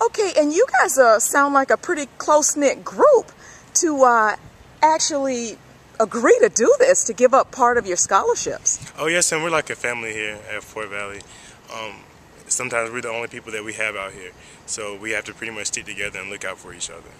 Okay, and you guys uh, sound like a pretty close-knit group to uh, actually agree to do this, to give up part of your scholarships. Oh yes, and we're like a family here at Fort Valley. Um, sometimes we're the only people that we have out here, so we have to pretty much stick together and look out for each other.